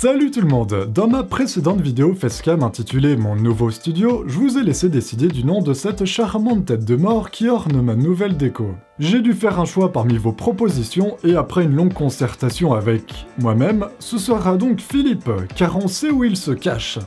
Salut tout le monde Dans ma précédente vidéo facecam intitulée Mon nouveau studio, je vous ai laissé décider du nom de cette charmante tête de mort qui orne ma nouvelle déco. J'ai dû faire un choix parmi vos propositions et après une longue concertation avec moi-même, ce sera donc Philippe, car on sait où il se cache.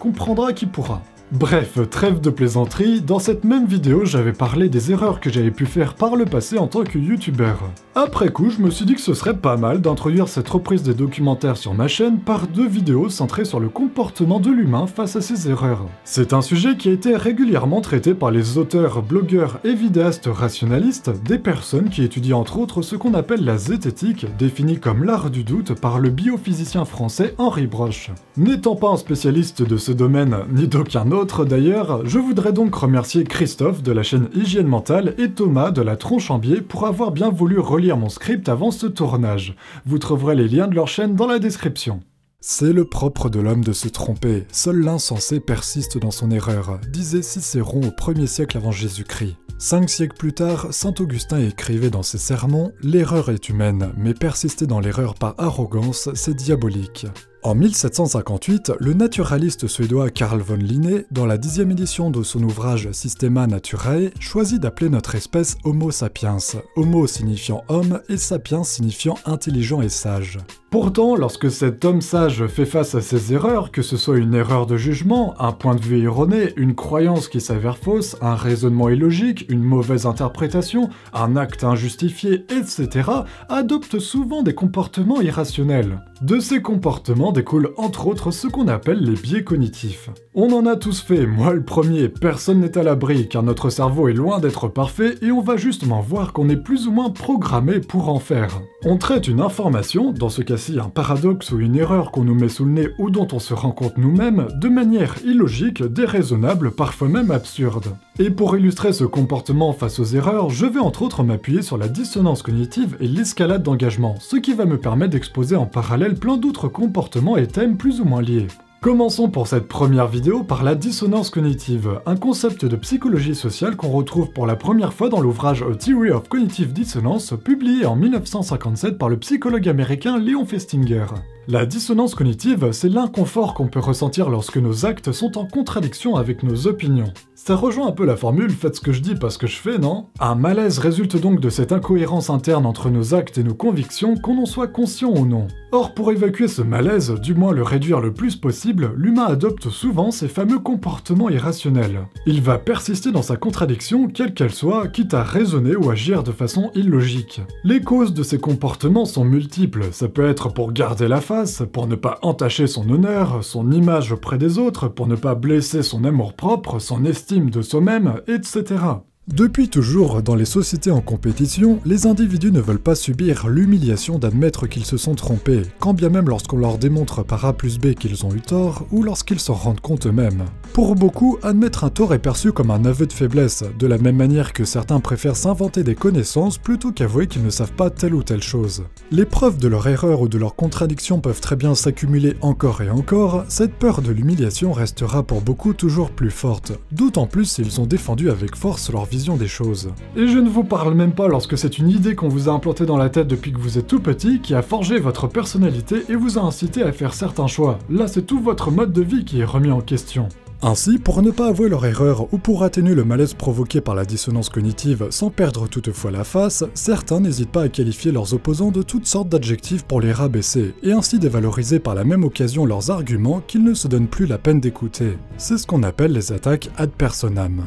Comprendra qui pourra. Bref, trêve de plaisanterie, dans cette même vidéo j'avais parlé des erreurs que j'avais pu faire par le passé en tant que youtubeur. Après coup, je me suis dit que ce serait pas mal d'introduire cette reprise des documentaires sur ma chaîne par deux vidéos centrées sur le comportement de l'humain face à ses erreurs. C'est un sujet qui a été régulièrement traité par les auteurs, blogueurs et vidéastes rationalistes, des personnes qui étudient entre autres ce qu'on appelle la zététique, définie comme l'art du doute par le biophysicien français Henri Broche. N'étant pas un spécialiste de ce domaine, ni d'aucun autre, d'ailleurs, je voudrais donc remercier Christophe de la chaîne Hygiène Mentale et Thomas de la Tronche en Biais pour avoir bien voulu relire mon script avant ce tournage. Vous trouverez les liens de leur chaîne dans la description. C'est le propre de l'homme de se tromper, seul l'insensé persiste dans son erreur, disait Cicéron au 1er siècle avant Jésus-Christ. Cinq siècles plus tard, saint Augustin écrivait dans ses sermons L'erreur est humaine, mais persister dans l'erreur par arrogance, c'est diabolique. En 1758, le naturaliste suédois Carl von Linné, dans la dixième édition de son ouvrage Systema Naturae, choisit d'appeler notre espèce Homo sapiens, Homo signifiant homme et sapiens signifiant intelligent et sage. Pourtant, lorsque cet homme sage fait face à ses erreurs, que ce soit une erreur de jugement, un point de vue erroné, une croyance qui s'avère fausse, un raisonnement illogique, une mauvaise interprétation, un acte injustifié, etc., adopte souvent des comportements irrationnels. De ces comportements découlent entre autres ce qu'on appelle les biais cognitifs. On en a tous fait, moi le premier, personne n'est à l'abri car notre cerveau est loin d'être parfait et on va justement voir qu'on est plus ou moins programmé pour en faire. On traite une information, dans ce cas-ci un paradoxe ou une erreur qu'on nous met sous le nez ou dont on se rend compte nous-mêmes, de manière illogique, déraisonnable, parfois même absurde. Et pour illustrer ce comportement face aux erreurs, je vais entre autres m'appuyer sur la dissonance cognitive et l'escalade d'engagement, ce qui va me permettre d'exposer en parallèle plein d'autres comportements et thèmes plus ou moins liés. Commençons pour cette première vidéo par la dissonance cognitive, un concept de psychologie sociale qu'on retrouve pour la première fois dans l'ouvrage A Theory of Cognitive Dissonance, publié en 1957 par le psychologue américain Léon Festinger. La dissonance cognitive, c'est l'inconfort qu'on peut ressentir lorsque nos actes sont en contradiction avec nos opinions. Ça rejoint un peu la formule faites ce que je dis pas ce que je fais, non? Un malaise résulte donc de cette incohérence interne entre nos actes et nos convictions, qu'on en soit conscient ou non. Or, pour évacuer ce malaise, du moins le réduire le plus possible, l'humain adopte souvent ces fameux comportements irrationnels. Il va persister dans sa contradiction, quelle qu'elle soit, quitte à raisonner ou agir de façon illogique. Les causes de ces comportements sont multiples, ça peut être pour garder la pour ne pas entacher son honneur, son image auprès des autres, pour ne pas blesser son amour-propre, son estime de soi-même, etc. Depuis toujours, dans les sociétés en compétition, les individus ne veulent pas subir l'humiliation d'admettre qu'ils se sont trompés, quand bien même lorsqu'on leur démontre par A plus B qu'ils ont eu tort, ou lorsqu'ils s'en rendent compte eux-mêmes. Pour beaucoup, admettre un tort est perçu comme un aveu de faiblesse, de la même manière que certains préfèrent s'inventer des connaissances plutôt qu'avouer qu'ils ne savent pas telle ou telle chose. Les preuves de leur erreur ou de leur contradiction peuvent très bien s'accumuler encore et encore, cette peur de l'humiliation restera pour beaucoup toujours plus forte, d'autant plus s'ils ont défendu avec force leur des choses. Et je ne vous parle même pas lorsque c'est une idée qu'on vous a implantée dans la tête depuis que vous êtes tout petit, qui a forgé votre personnalité et vous a incité à faire certains choix. Là, c'est tout votre mode de vie qui est remis en question. Ainsi, pour ne pas avouer leur erreur ou pour atténuer le malaise provoqué par la dissonance cognitive sans perdre toutefois la face, certains n'hésitent pas à qualifier leurs opposants de toutes sortes d'adjectifs pour les rabaisser, et ainsi dévaloriser par la même occasion leurs arguments qu'ils ne se donnent plus la peine d'écouter. C'est ce qu'on appelle les attaques ad personam.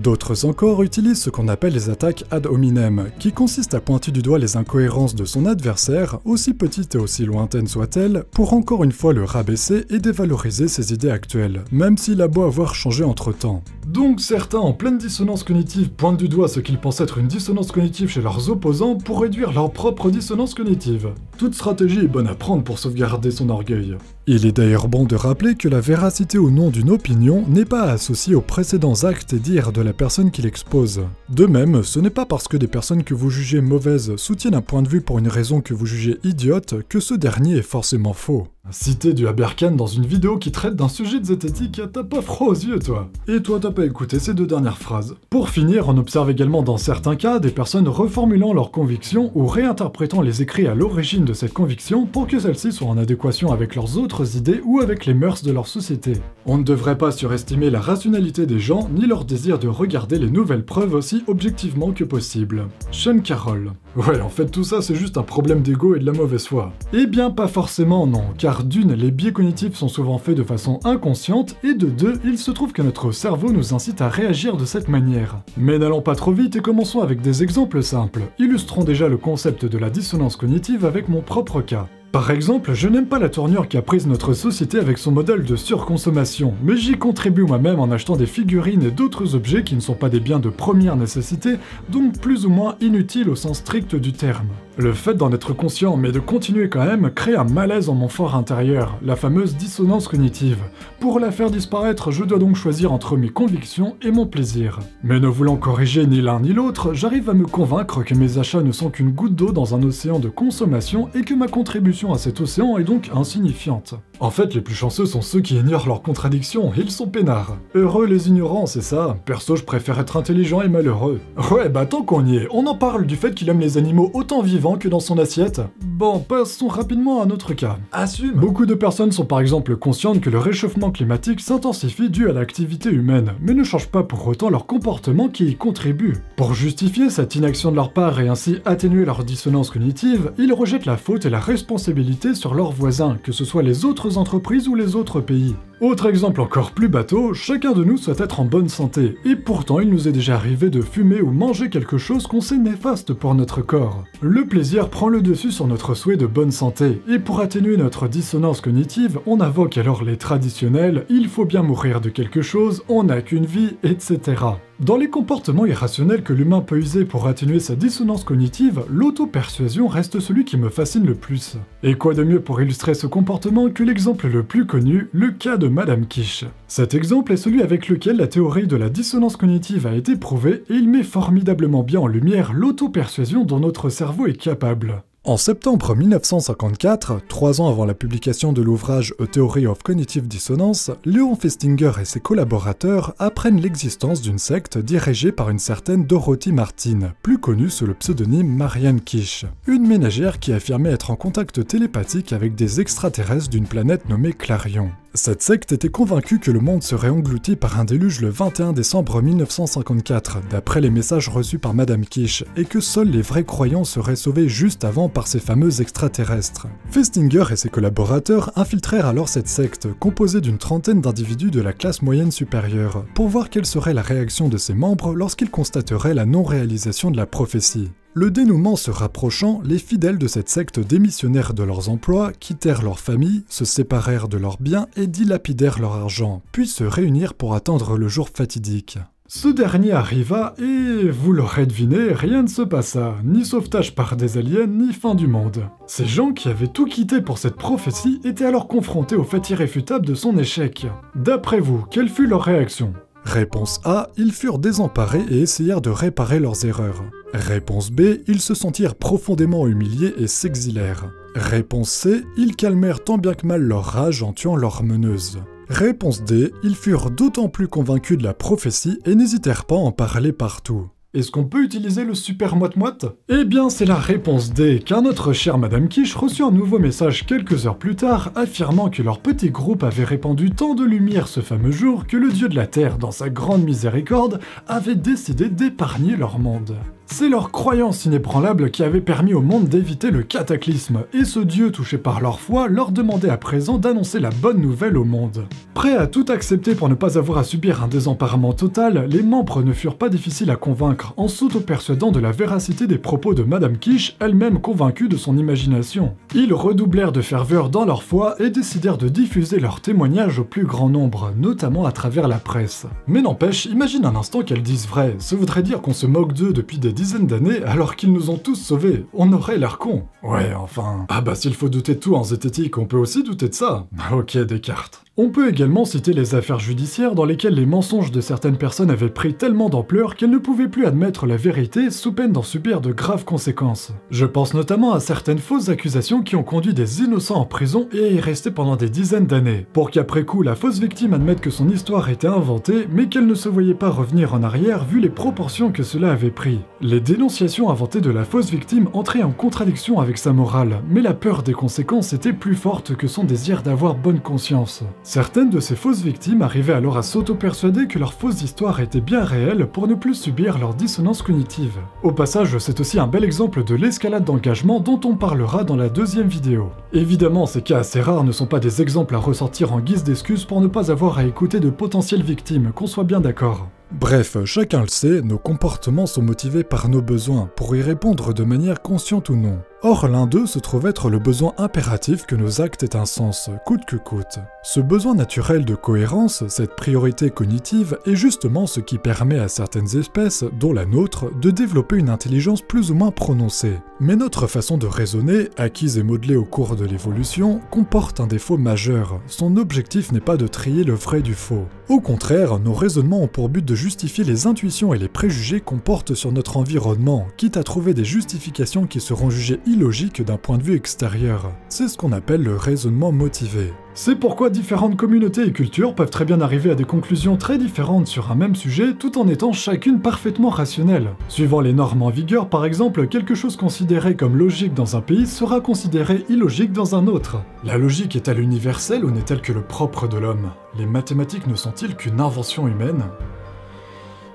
D'autres encore utilisent ce qu'on appelle les attaques ad hominem, qui consistent à pointer du doigt les incohérences de son adversaire, aussi petites et aussi lointaines soient-elles, pour encore une fois le rabaisser et dévaloriser ses idées actuelles, même s'il a beau avoir changé entre temps. Donc certains en pleine dissonance cognitive pointent du doigt ce qu'ils pensent être une dissonance cognitive chez leurs opposants pour réduire leur propre dissonance cognitive. Toute stratégie est bonne à prendre pour sauvegarder son orgueil. Il est d'ailleurs bon de rappeler que la véracité ou non d'une opinion n'est pas associée aux précédents actes et dires de la personne qui l'expose. De même, ce n'est pas parce que des personnes que vous jugez mauvaises soutiennent un point de vue pour une raison que vous jugez idiote que ce dernier est forcément faux. Citer du Haberkan dans une vidéo qui traite d'un sujet de zététique, t'as pas froid aux yeux toi Et toi t'as pas écouté ces deux dernières phrases. Pour finir, on observe également dans certains cas des personnes reformulant leurs convictions ou réinterprétant les écrits à l'origine de cette conviction pour que celle-ci soit en adéquation avec leurs autres idées ou avec les mœurs de leur société. On ne devrait pas surestimer la rationalité des gens ni leur désir de regarder les nouvelles preuves aussi objectivement que possible. Sean Carroll. Ouais, en fait tout ça c'est juste un problème d'ego et de la mauvaise foi. Eh bien pas forcément non, car d'une, les biais cognitifs sont souvent faits de façon inconsciente, et de deux, il se trouve que notre cerveau nous incite à réagir de cette manière. Mais n'allons pas trop vite et commençons avec des exemples simples. Illustrons déjà le concept de la dissonance cognitive avec mon propre cas. Par exemple, je n'aime pas la tournure qu'a prise notre société avec son modèle de surconsommation, mais j'y contribue moi-même en achetant des figurines et d'autres objets qui ne sont pas des biens de première nécessité, donc plus ou moins inutiles au sens strict du terme. Le fait d'en être conscient, mais de continuer quand même, crée un malaise en mon fort intérieur, la fameuse dissonance cognitive. Pour la faire disparaître, je dois donc choisir entre mes convictions et mon plaisir. Mais ne voulant corriger ni l'un ni l'autre, j'arrive à me convaincre que mes achats ne sont qu'une goutte d'eau dans un océan de consommation et que ma contribution à cet océan est donc insignifiante. En fait, les plus chanceux sont ceux qui ignorent leurs contradictions, ils sont peinards. Heureux les ignorants, c'est ça. Perso, je préfère être intelligent et malheureux. Ouais, bah tant qu'on y est, on en parle du fait qu'il aime les animaux autant vivants que dans son assiette. Bon, passons rapidement à un autre cas. Assume Beaucoup de personnes sont par exemple conscientes que le réchauffement climatique s'intensifie dû à l'activité humaine, mais ne changent pas pour autant leur comportement qui y contribue. Pour justifier cette inaction de leur part et ainsi atténuer leur dissonance cognitive, ils rejettent la faute et la responsabilité sur leurs voisins, que ce soit les autres entreprises ou les autres pays. Autre exemple encore plus bateau, chacun de nous souhaite être en bonne santé, et pourtant il nous est déjà arrivé de fumer ou manger quelque chose qu'on sait néfaste pour notre corps. Le plaisir prend le dessus sur notre souhait de bonne santé, et pour atténuer notre dissonance cognitive, on invoque alors les traditionnels « il faut bien mourir de quelque chose, on n'a qu'une vie, etc. Dans les comportements irrationnels que l'humain peut user pour atténuer sa dissonance cognitive, l'auto-persuasion reste celui qui me fascine le plus. Et quoi de mieux pour illustrer ce comportement que l'exemple le plus connu, le cas de Madame Quiche. Cet exemple est celui avec lequel la théorie de la dissonance cognitive a été prouvée et il met formidablement bien en lumière l'auto-persuasion dont notre cerveau est capable. En septembre 1954, trois ans avant la publication de l'ouvrage A Theory of Cognitive Dissonance, Léon Festinger et ses collaborateurs apprennent l'existence d'une secte dirigée par une certaine Dorothy Martin, plus connue sous le pseudonyme Marianne Kish, une ménagère qui affirmait être en contact télépathique avec des extraterrestres d'une planète nommée Clarion. Cette secte était convaincue que le monde serait englouti par un déluge le 21 décembre 1954, d'après les messages reçus par Madame Kish, et que seuls les vrais croyants seraient sauvés juste avant par ces fameux extraterrestres. Festinger et ses collaborateurs infiltrèrent alors cette secte, composée d'une trentaine d'individus de la classe moyenne supérieure, pour voir quelle serait la réaction de ses membres lorsqu'ils constateraient la non-réalisation de la prophétie. Le dénouement se rapprochant, les fidèles de cette secte démissionnèrent de leurs emplois, quittèrent leur famille, se séparèrent de leurs biens et dilapidèrent leur argent, puis se réunirent pour attendre le jour fatidique. Ce dernier arriva et, vous l'aurez deviné, rien ne se passa, ni sauvetage par des aliens, ni fin du monde. Ces gens qui avaient tout quitté pour cette prophétie étaient alors confrontés au fait irréfutable de son échec. D'après vous, quelle fut leur réaction? Réponse A, ils furent désemparés et essayèrent de réparer leurs erreurs. Réponse B, ils se sentirent profondément humiliés et s'exilèrent. Réponse C, ils calmèrent tant bien que mal leur rage en tuant leur meneuse. Réponse D, ils furent d'autant plus convaincus de la prophétie et n'hésitèrent pas à en parler partout. Est-ce qu'on peut utiliser le super moite-moite? Eh bien, c'est la réponse D, car notre chère Madame Quiche reçut un nouveau message quelques heures plus tard affirmant que leur petit groupe avait répandu tant de lumière ce fameux jour que le dieu de la Terre, dans sa grande miséricorde, avait décidé d'épargner leur monde. C'est leur croyance inébranlable qui avait permis au monde d'éviter le cataclysme, et ce dieu touché par leur foi leur demandait à présent d'annoncer la bonne nouvelle au monde. Prêts à tout accepter pour ne pas avoir à subir un désemparement total, les membres ne furent pas difficiles à convaincre en s'auto-persuadant de la véracité des propos de Madame Quiche, elle-même convaincue de son imagination. Ils redoublèrent de ferveur dans leur foi et décidèrent de diffuser leurs témoignages au plus grand nombre, notamment à travers la presse. Mais n'empêche, imagine un instant qu'elles disent vrai, ce voudrait dire qu'on se moque d'eux depuis des dizaines d'années alors qu'ils nous ont tous sauvés. On aurait l'air con. Ouais, enfin... Ah bah s'il faut douter de tout en zététique, on peut aussi douter de ça. Ok, Descartes. On peut également citer les affaires judiciaires dans lesquelles les mensonges de certaines personnes avaient pris tellement d'ampleur qu'elles ne pouvaient plus admettre la vérité sous peine d'en subir de graves conséquences. Je pense notamment à certaines fausses accusations qui ont conduit des innocents en prison et y rester pendant des dizaines d'années, pour qu'après coup la fausse victime admette que son histoire était inventée mais qu'elle ne se voyait pas revenir en arrière vu les proportions que cela avait pris. Les dénonciations inventées de la fausse victime entraient en contradiction avec sa morale, mais la peur des conséquences était plus forte que son désir d'avoir bonne conscience. Certaines de ces fausses victimes arrivaient alors à s'auto-persuader que leur fausse histoire était bien réelle pour ne plus subir leur dissonance cognitive. Au passage, c'est aussi un bel exemple de l'escalade d'engagement dont on parlera dans la deuxième vidéo. Évidemment, ces cas assez rares ne sont pas des exemples à ressortir en guise d'excuse pour ne pas avoir à écouter de potentielles victimes, qu'on soit bien d'accord. Bref, chacun le sait, nos comportements sont motivés par nos besoins, pour y répondre de manière consciente ou non. Or, l'un d'eux se trouve être le besoin impératif que nos actes aient un sens, coûte que coûte. Ce besoin naturel de cohérence, cette priorité cognitive, est justement ce qui permet à certaines espèces, dont la nôtre, de développer une intelligence plus ou moins prononcée. Mais notre façon de raisonner, acquise et modelée au cours de l'évolution, comporte un défaut majeur. Son objectif n'est pas de trier le vrai du faux. Au contraire, nos raisonnements ont pour but de justifier les intuitions et les préjugés qu'on porte sur notre environnement, quitte à trouver des justifications qui seront jugées illogique d'un point de vue extérieur. C'est ce qu'on appelle le raisonnement motivé. C'est pourquoi différentes communautés et cultures peuvent très bien arriver à des conclusions très différentes sur un même sujet tout en étant chacune parfaitement rationnelle. Suivant les normes en vigueur, par exemple, quelque chose considéré comme logique dans un pays sera considéré illogique dans un autre. La logique est-elle universelle ou n'est-elle que le propre de l'homme? Les mathématiques ne sont-ils qu'une invention humaine?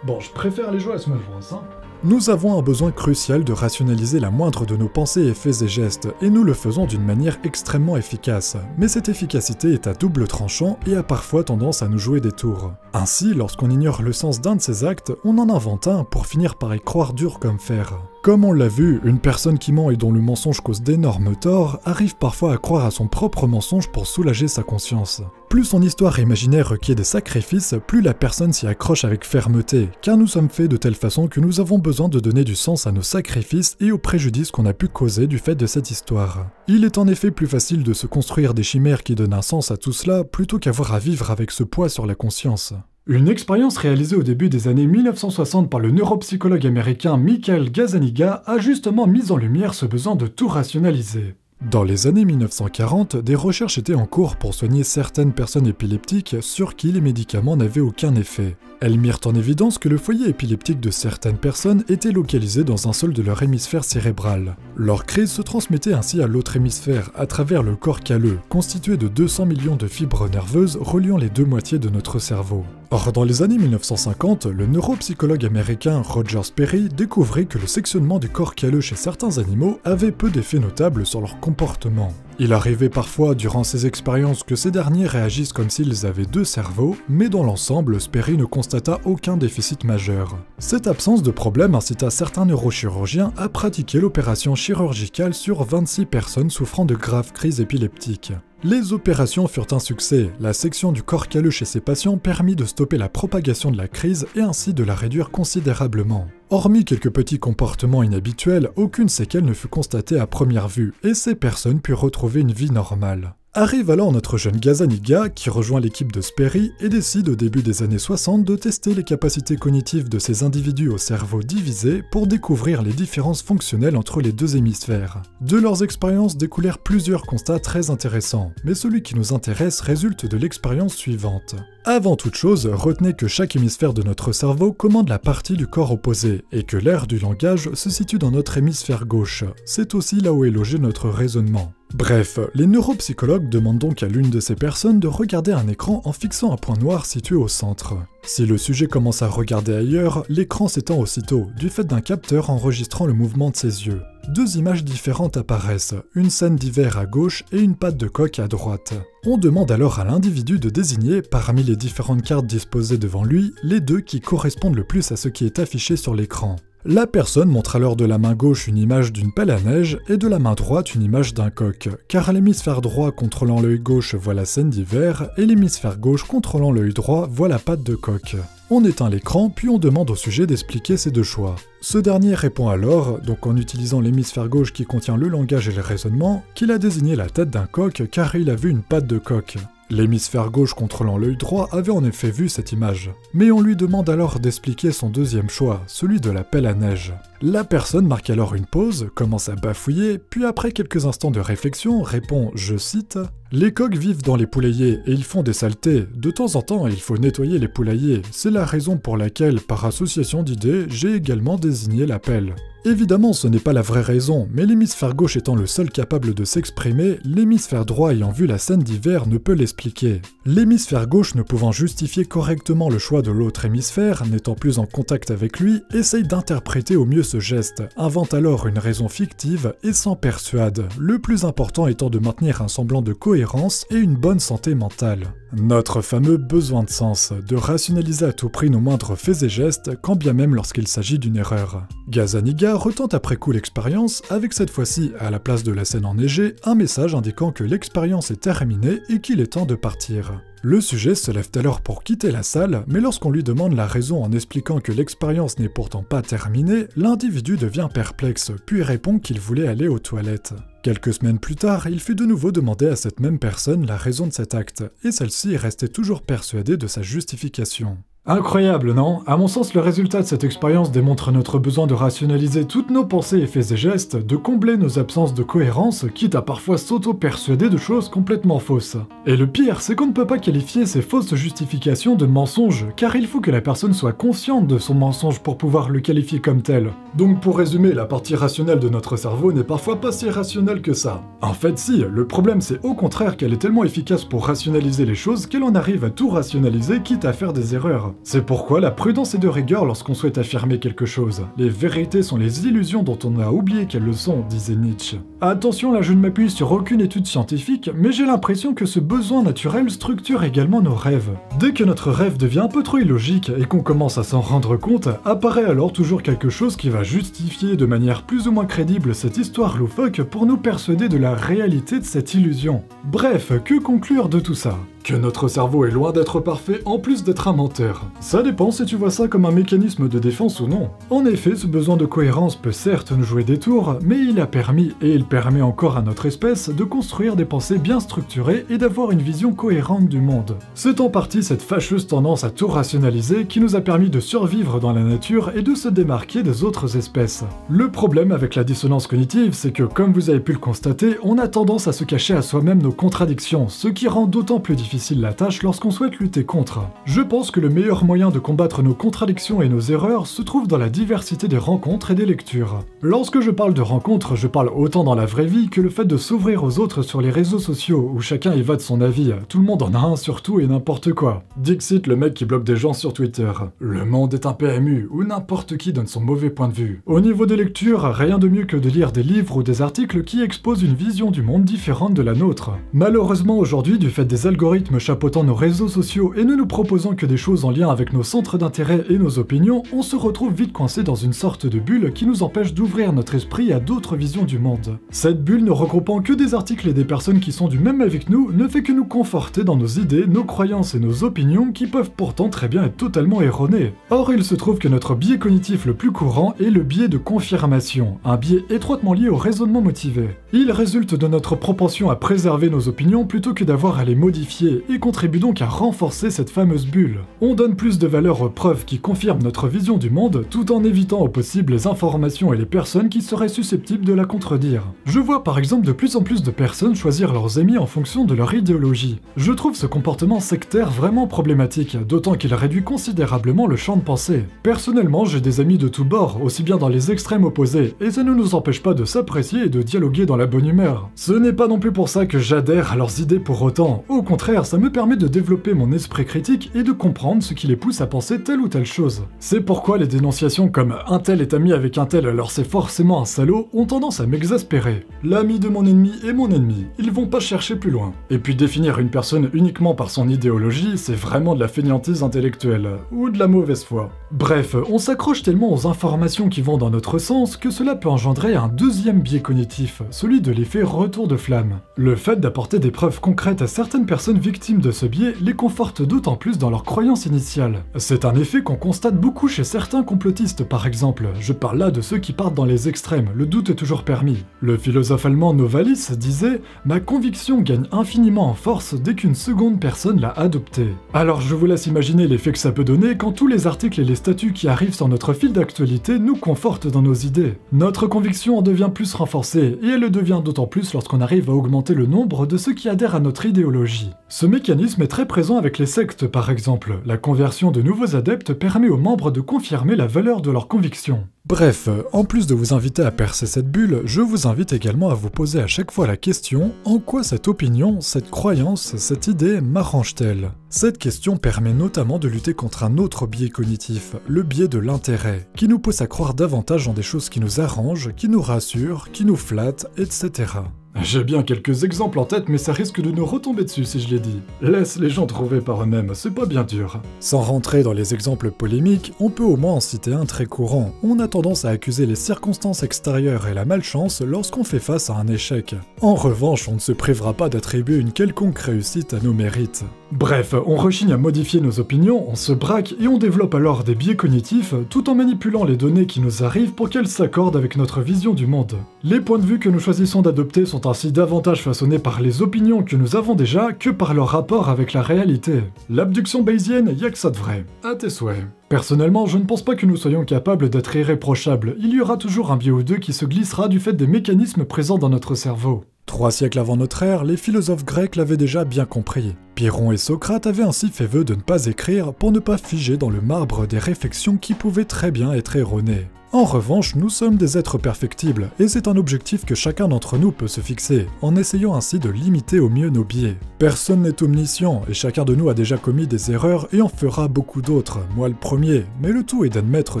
Bon, je préfère les jouer à ce hein nous avons un besoin crucial de rationaliser la moindre de nos pensées, effets et gestes, et nous le faisons d'une manière extrêmement efficace. Mais cette efficacité est à double tranchant et a parfois tendance à nous jouer des tours. Ainsi, lorsqu'on ignore le sens d'un de ces actes, on en invente un pour finir par y croire dur comme fer. Comme on l'a vu, une personne qui ment et dont le mensonge cause d'énormes torts arrive parfois à croire à son propre mensonge pour soulager sa conscience. Plus son histoire imaginaire requiert des sacrifices, plus la personne s'y accroche avec fermeté, car nous sommes faits de telle façon que nous avons besoin de donner du sens à nos sacrifices et aux préjudices qu'on a pu causer du fait de cette histoire. Il est en effet plus facile de se construire des chimères qui donnent un sens à tout cela plutôt qu'avoir à vivre avec ce poids sur la conscience. Une expérience réalisée au début des années 1960 par le neuropsychologue américain Michael Gazaniga a justement mis en lumière ce besoin de tout rationaliser. Dans les années 1940, des recherches étaient en cours pour soigner certaines personnes épileptiques sur qui les médicaments n'avaient aucun effet. Elles mirent en évidence que le foyer épileptique de certaines personnes était localisé dans un seul de leur hémisphère cérébral. Leur crise se transmettait ainsi à l'autre hémisphère à travers le corps calleux, constitué de 200 millions de fibres nerveuses reliant les deux moitiés de notre cerveau. Or, dans les années 1950, le neuropsychologue américain Roger Sperry découvrit que le sectionnement du corps calleux chez certains animaux avait peu d'effets notables sur leur comportement. Il arrivait parfois durant ces expériences que ces derniers réagissent comme s'ils avaient deux cerveaux, mais dans l'ensemble, Sperry ne constata aucun déficit majeur. Cette absence de problème incita certains neurochirurgiens à pratiquer l'opération chirurgicale sur 26 personnes souffrant de graves crises épileptiques. Les opérations furent un succès, la section du corps calleux chez ces patients permit de stopper la propagation de la crise et ainsi de la réduire considérablement. Hormis quelques petits comportements inhabituels, aucune séquelle ne fut constatée à première vue, et ces personnes purent retrouver une vie normale. Arrive alors notre jeune Gazaniga qui rejoint l'équipe de Sperry et décide au début des années 60 de tester les capacités cognitives de ces individus au cerveau divisé pour découvrir les différences fonctionnelles entre les deux hémisphères. De leurs expériences découlèrent plusieurs constats très intéressants, mais celui qui nous intéresse résulte de l'expérience suivante. Avant toute chose, retenez que chaque hémisphère de notre cerveau commande la partie du corps opposé, et que l'air du langage se situe dans notre hémisphère gauche. C'est aussi là où est logé notre raisonnement. Bref, les neuropsychologues demandent donc à l'une de ces personnes de regarder un écran en fixant un point noir situé au centre. Si le sujet commence à regarder ailleurs, l'écran s'étend aussitôt, du fait d'un capteur enregistrant le mouvement de ses yeux. Deux images différentes apparaissent, une scène d'hiver à gauche et une patte de coq à droite. On demande alors à l'individu de désigner, parmi les différentes cartes disposées devant lui, les deux qui correspondent le plus à ce qui est affiché sur l'écran. La personne montre alors de la main gauche une image d'une pelle à neige et de la main droite une image d'un coq, car l'hémisphère droit contrôlant l'œil gauche voit la scène d'hiver et l'hémisphère gauche contrôlant l'œil droit voit la patte de coq. On éteint l'écran puis on demande au sujet d'expliquer ses deux choix. Ce dernier répond alors, donc en utilisant l'hémisphère gauche qui contient le langage et le raisonnement, qu'il a désigné la tête d'un coq car il a vu une patte de coq. L'hémisphère gauche contrôlant l'œil droit avait en effet vu cette image, mais on lui demande alors d'expliquer son deuxième choix, celui de la pelle à neige. La personne marque alors une pause, commence à bafouiller, puis après quelques instants de réflexion répond, je cite, Les coqs vivent dans les poulaillers et ils font des saletés. De temps en temps, il faut nettoyer les poulaillers. C'est la raison pour laquelle, par association d'idées, j'ai également désigné la pelle. Évidemment, ce n'est pas la vraie raison, mais l'hémisphère gauche étant le seul capable de s'exprimer, l'hémisphère droit ayant vu la scène d'hiver ne peut l'expliquer. L'hémisphère gauche ne pouvant justifier correctement le choix de l'autre hémisphère, n'étant plus en contact avec lui, essaye d'interpréter au mieux geste, invente alors une raison fictive et s'en persuade, le plus important étant de maintenir un semblant de cohérence et une bonne santé mentale. Notre fameux besoin de sens, de rationaliser à tout prix nos moindres faits et gestes, quand bien même lorsqu'il s'agit d'une erreur. Gazaniga retente après coup l'expérience, avec cette fois-ci, à la place de la scène enneigée, un message indiquant que l'expérience est terminée et qu'il est temps de partir. Le sujet se lève alors pour quitter la salle, mais lorsqu'on lui demande la raison en expliquant que l'expérience n'est pourtant pas terminée, l'individu devient perplexe, puis répond qu'il voulait aller aux toilettes. Quelques semaines plus tard, il fut de nouveau demandé à cette même personne la raison de cet acte, et celle-ci restait toujours persuadée de sa justification. Incroyable, non? À mon sens, le résultat de cette expérience démontre notre besoin de rationaliser toutes nos pensées et faits et gestes, de combler nos absences de cohérence, quitte à parfois s'auto-persuader de choses complètement fausses. Et le pire, c'est qu'on ne peut pas qualifier ces fausses justifications de mensonges, car il faut que la personne soit consciente de son mensonge pour pouvoir le qualifier comme tel. Donc pour résumer, la partie rationnelle de notre cerveau n'est parfois pas si rationnelle que ça. En fait si, le problème c'est au contraire qu'elle est tellement efficace pour rationaliser les choses qu'elle en arrive à tout rationaliser quitte à faire des erreurs. C'est pourquoi la prudence est de rigueur lorsqu'on souhaite affirmer quelque chose. Les vérités sont les illusions dont on a oublié qu'elles le sont, disait Nietzsche. Attention, là je ne m'appuie sur aucune étude scientifique, mais j'ai l'impression que ce besoin naturel structure également nos rêves. Dès que notre rêve devient un peu trop illogique et qu'on commence à s'en rendre compte, apparaît alors toujours quelque chose qui va justifier de manière plus ou moins crédible cette histoire loufoque pour nous persuader de la réalité de cette illusion. Bref, que conclure de tout ça? Que notre cerveau est loin d'être parfait en plus d'être un menteur. Ça dépend si tu vois ça comme un mécanisme de défense ou non. En effet, ce besoin de cohérence peut certes nous jouer des tours, mais il a permis, et il permet encore à notre espèce, de construire des pensées bien structurées et d'avoir une vision cohérente du monde. C'est en partie cette fâcheuse tendance à tout rationaliser qui nous a permis de survivre dans la nature et de se démarquer des autres espèces. Le problème avec la dissonance cognitive, c'est que, comme vous avez pu le constater, on a tendance à se cacher à soi-même nos contradictions, ce qui rend d'autant plus difficile la tâche lorsqu'on souhaite lutter contre. Je pense que le meilleur moyen de combattre nos contradictions et nos erreurs se trouve dans la diversité des rencontres et des lectures. Lorsque je parle de rencontres, je parle autant dans la vraie vie que le fait de s'ouvrir aux autres sur les réseaux sociaux où chacun y va de son avis, tout le monde en a un sur tout et n'importe quoi. Dixit le mec qui bloque des gens sur Twitter. Le monde est un PMU où n'importe qui donne son mauvais point de vue. Au niveau des lectures, rien de mieux que de lire des livres ou des articles qui exposent une vision du monde différente de la nôtre. Malheureusement aujourd'hui, du fait des algorithmes chapeautant nos réseaux sociaux et ne nous proposant que des choses en lien avec nos centres d'intérêt et nos opinions, on se retrouve vite coincé dans une sorte de bulle qui nous empêche d'ouvrir notre esprit à d'autres visions du monde. Cette bulle ne regroupant que des articles et des personnes qui sont du même avec nous ne fait que nous conforter dans nos idées, nos croyances et nos opinions qui peuvent pourtant très bien être totalement erronées. Or, il se trouve que notre biais cognitif le plus courant est le biais de confirmation, un biais étroitement lié au raisonnement motivé. Il résulte de notre propension à préserver nos opinions plutôt que d'avoir à les modifier et contribue donc à renforcer cette fameuse bulle. On donne plus de valeur aux preuves qui confirment notre vision du monde tout en évitant au possible les informations et les personnes qui seraient susceptibles de la contredire. Je vois par exemple de plus en plus de personnes choisir leurs amis en fonction de leur idéologie. Je trouve ce comportement sectaire vraiment problématique, d'autant qu'il réduit considérablement le champ de pensée. Personnellement, j'ai des amis de tous bords, aussi bien dans les extrêmes opposés, et ça ne nous empêche pas de s'apprécier et de dialoguer dans la bonne humeur. Ce n'est pas non plus pour ça que j'adhère à leurs idées pour autant, au contraire, ça me permet de développer mon esprit critique et de comprendre ce qui les pousse à penser telle ou telle chose. C'est pourquoi les dénonciations comme un tel est ami avec un tel alors c'est forcément un salaud ont tendance à m'exaspérer. L'ami de mon ennemi est mon ennemi, ils vont pas chercher plus loin. Et puis définir une personne uniquement par son idéologie, c'est vraiment de la fainéantise intellectuelle, ou de la mauvaise foi. Bref, on s'accroche tellement aux informations qui vont dans notre sens que cela peut engendrer un deuxième biais cognitif, celui de l'effet retour de flamme. Le fait d'apporter des preuves concrètes à certaines personnes victimes de ce biais les conforte d'autant plus dans leurs croyances initiales. C'est un effet qu'on constate beaucoup chez certains complotistes par exemple, je parle là de ceux qui partent dans les extrêmes, le doute est toujours permis. Le philosophe allemand Novalis disait « Ma conviction gagne infiniment en force dès qu'une seconde personne l'a adoptée ». Alors je vous laisse imaginer l'effet que ça peut donner quand tous les articles et les statuts qui arrivent sur notre fil d'actualité nous confortent dans nos idées. Notre conviction en devient plus renforcée, et elle le devient d'autant plus lorsqu'on arrive à augmenter le nombre de ceux qui adhèrent à notre idéologie. Ce mécanisme est très présent avec les sectes par exemple. La conversion de nouveaux adeptes permet aux membres de confirmer la valeur de leur conviction. Bref, en plus de vous inviter à percer cette bulle, je vous invite également à vous poser à chaque fois la question en quoi cette opinion, cette croyance, cette idée m'arrange-t-elle? Cette question permet notamment de lutter contre un autre biais cognitif, le biais de l'intérêt, qui nous pousse à croire davantage en des choses qui nous arrangent, qui nous rassurent, qui nous flattent, etc. J'ai bien quelques exemples en tête, mais ça risque de nous retomber dessus si je l'ai dit. Laisse les gens trouver par eux-mêmes, c'est pas bien dur. Sans rentrer dans les exemples polémiques, on peut au moins en citer un très courant. On a tendance à accuser les circonstances extérieures et la malchance lorsqu'on fait face à un échec. En revanche, on ne se privera pas d'attribuer une quelconque réussite à nos mérites. Bref, on rechigne à modifier nos opinions, on se braque et on développe alors des biais cognitifs tout en manipulant les données qui nous arrivent pour qu'elles s'accordent avec notre vision du monde. Les points de vue que nous choisissons d'adopter sont ainsi davantage façonnés par les opinions que nous avons déjà que par leur rapport avec la réalité. L'abduction bayésienne, y a que ça de vrai. À tes souhaits. Personnellement, je ne pense pas que nous soyons capables d'être irréprochables, il y aura toujours un biais ou deux qui se glissera du fait des mécanismes présents dans notre cerveau. Trois siècles avant notre ère, les philosophes grecs l'avaient déjà bien compris. Pyrrhon et Socrate avaient ainsi fait vœu de ne pas écrire pour ne pas figer dans le marbre des réflexions qui pouvaient très bien être erronées. En revanche, nous sommes des êtres perfectibles, et c'est un objectif que chacun d'entre nous peut se fixer, en essayant ainsi de limiter au mieux nos biais. Personne n'est omniscient, et chacun de nous a déjà commis des erreurs et en fera beaucoup d'autres, moi le premier, mais le tout est d'admettre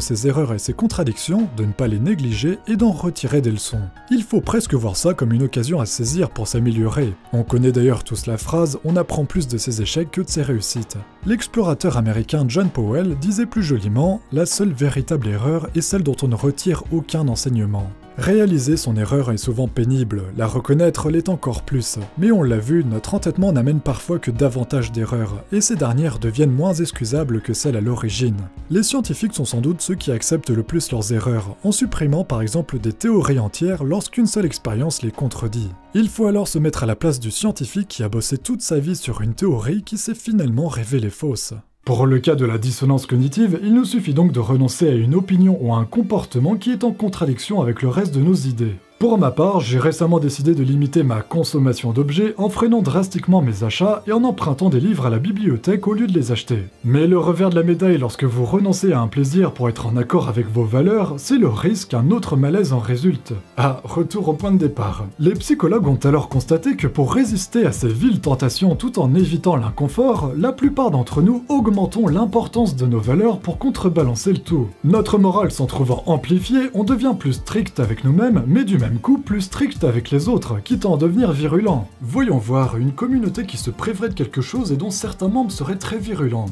ses erreurs et ses contradictions, de ne pas les négliger et d'en retirer des leçons. Il faut presque voir ça comme une occasion à saisir pour s'améliorer. On connaît d'ailleurs tous la phrase « on apprend plus de ses échecs que de ses réussites ». L'explorateur américain John Powell disait plus joliment « la seule véritable erreur est celle dont on ne retire aucun enseignement. Réaliser son erreur est souvent pénible, la reconnaître l'est encore plus. Mais on l'a vu, notre entêtement n'amène parfois que davantage d'erreurs, et ces dernières deviennent moins excusables que celles à l'origine. Les scientifiques sont sans doute ceux qui acceptent le plus leurs erreurs, en supprimant par exemple des théories entières lorsqu'une seule expérience les contredit. Il faut alors se mettre à la place du scientifique qui a bossé toute sa vie sur une théorie qui s'est finalement révélée fausse. Pour le cas de la dissonance cognitive, il nous suffit donc de renoncer à une opinion ou à un comportement qui est en contradiction avec le reste de nos idées. Pour ma part, j'ai récemment décidé de limiter ma consommation d'objets en freinant drastiquement mes achats et en empruntant des livres à la bibliothèque au lieu de les acheter. Mais le revers de la médaille lorsque vous renoncez à un plaisir pour être en accord avec vos valeurs, c'est le risque qu'un autre malaise en résulte. Ah, retour au point de départ. Les psychologues ont alors constaté que pour résister à ces viles tentations tout en évitant l'inconfort, la plupart d'entre nous augmentons l'importance de nos valeurs pour contrebalancer le tout. Notre morale s'en trouvant amplifiée, on devient plus strict avec nous-mêmes, mais du même coup plus strict avec les autres, quitte à en devenir virulent. Voyons voir, une communauté qui se priverait de quelque chose et dont certains membres seraient très virulents.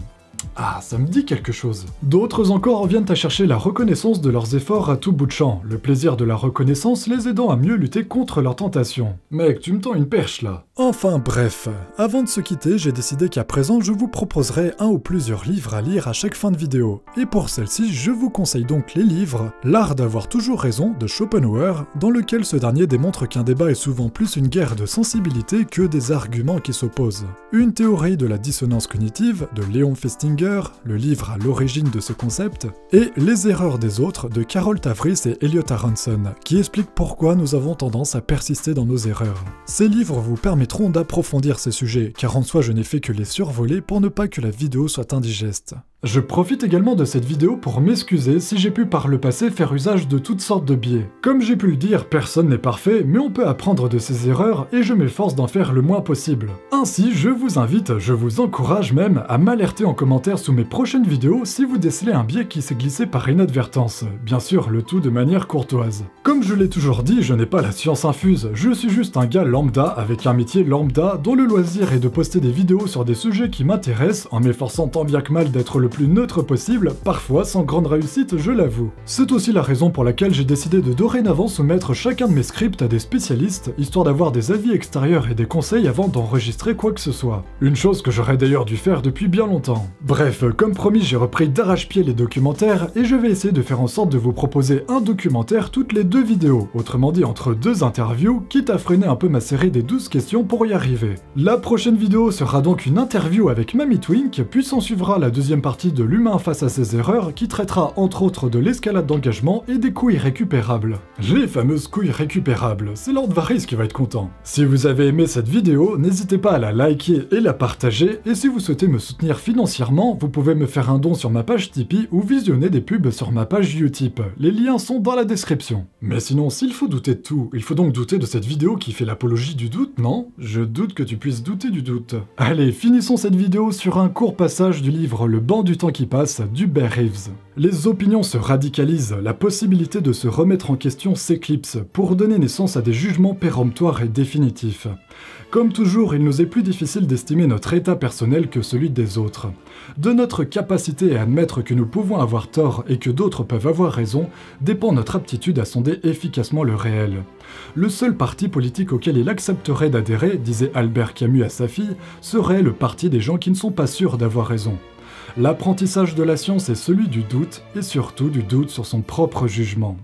Ah, ça me dit quelque chose. D'autres encore viennent à chercher la reconnaissance de leurs efforts à tout bout de champ, le plaisir de la reconnaissance les aidant à mieux lutter contre leurs tentations. Mec, tu me tends une perche là. Enfin bref, avant de se quitter, j'ai décidé qu'à présent je vous proposerai un ou plusieurs livres à lire à chaque fin de vidéo. Et pour celle-ci, je vous conseille donc les livres L'art d'avoir toujours raison de Schopenhauer, dans lequel ce dernier démontre qu'un débat est souvent plus une guerre de sensibilité que des arguments qui s'opposent. Une théorie de la dissonance cognitive de Léon Festinger le livre à l'origine de ce concept, et Les erreurs des autres de Carol Tavris et Elliot Aronson, qui expliquent pourquoi nous avons tendance à persister dans nos erreurs. Ces livres vous permettront d'approfondir ces sujets, car en soi je n'ai fait que les survoler pour ne pas que la vidéo soit indigeste. Je profite également de cette vidéo pour m'excuser si j'ai pu par le passé faire usage de toutes sortes de biais. Comme j'ai pu le dire, personne n'est parfait, mais on peut apprendre de ses erreurs et je m'efforce d'en faire le moins possible. Ainsi, je vous invite, je vous encourage même à m'alerter en commentaire sous mes prochaines vidéos si vous décelez un biais qui s'est glissé par inadvertance. Bien sûr, le tout de manière courtoise. Comme je l'ai toujours dit, je n'ai pas la science infuse, je suis juste un gars lambda avec un métier lambda dont le loisir est de poster des vidéos sur des sujets qui m'intéressent en m'efforçant tant bien que mal d'être le plus neutre possible, parfois sans grande réussite, je l'avoue. C'est aussi la raison pour laquelle j'ai décidé de dorénavant soumettre chacun de mes scripts à des spécialistes, histoire d'avoir des avis extérieurs et des conseils avant d'enregistrer quoi que ce soit. Une chose que j'aurais d'ailleurs dû faire depuis bien longtemps. Bref, comme promis, j'ai repris d'arrache-pied les documentaires, et je vais essayer de faire en sorte de vous proposer un documentaire toutes les deux vidéos, autrement dit entre deux interviews, quitte à freiner un peu ma série des 12 questions pour y arriver. La prochaine vidéo sera donc une interview avec Mamie Twink, puis s'en suivra la deuxième partie de L'humain face à ses erreurs, qui traitera entre autres de l'escalade d'engagement et des couilles récupérables. Les fameuses couilles récupérables, c'est Lord Varys qui va être content. Si vous avez aimé cette vidéo, n'hésitez pas à la liker et la partager, et si vous souhaitez me soutenir financièrement, vous pouvez me faire un don sur ma page Tipeee ou visionner des pubs sur ma page Utip. Les liens sont dans la description. Mais sinon, s'il faut douter de tout, il faut donc douter de cette vidéo qui fait l'apologie du doute, non? Je doute que tu puisses douter du doute. Allez, finissons cette vidéo sur un court passage du livre Le banc du temps qui passe d'Hubert Reeves. Les opinions se radicalisent, la possibilité de se remettre en question s'éclipse, pour donner naissance à des jugements péremptoires et définitifs. Comme toujours, il nous est plus difficile d'estimer notre état personnel que celui des autres. De notre capacité à admettre que nous pouvons avoir tort et que d'autres peuvent avoir raison, dépend notre aptitude à sonder efficacement le réel. Le seul parti politique auquel il accepterait d'adhérer, disait Albert Camus à sa fille, serait le parti des gens qui ne sont pas sûrs d'avoir raison l'apprentissage de la science est celui du doute et surtout du doute sur son propre jugement.